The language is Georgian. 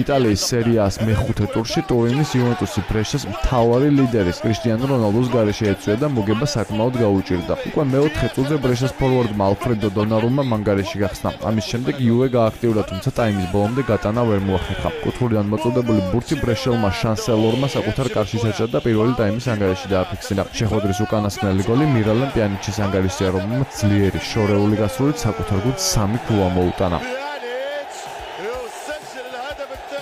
იტალიის სერიას მეხუთე ტურში ტურინის იუვენტუსი ბრეშას მთავარი ლიდერის კრისტიანო რონალდუს გარეშე ეწვია და მოგება საკმაოდ გაუჭირდა. უკვე მეოთხე ტურზე ბრეშას ფორვარდმა ალფრედო დონარუმმა მანგარეში გახსნა. ამის შემდეგ იუვე გააქტიურა, თუმცა ტაიმის ბოლომდე გატანა ვერ მოახერხა. კუთურიდან მოწოდებული ბურთი ბრეშელმა შანსელორმა საკუთარ კარში ჩაჭრა და პირველი ტაიმის ანგარიში დააფიქსირა. შეხვედრის უკანასკნელი გოლი მირალან პიანიჩის ანგარიშია, რომელმაც ძლიერი შორეული გასრულით საკუთარ გუნდს 3 ქულა მოუტანა. يسجل الهدف الثاني